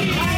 Hey!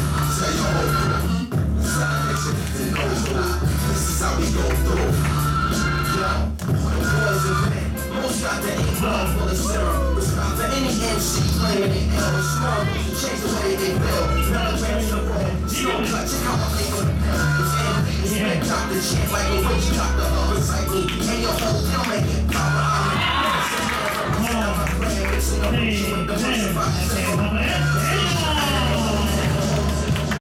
way they go slow To change the way they feel Not a transferable Still cut, check out my face on the pen It's in, it's yeah. been dropped the shit Like a witch dropped the whole recycle And your whole film make it pop I'm a man, it's a no Damn, damn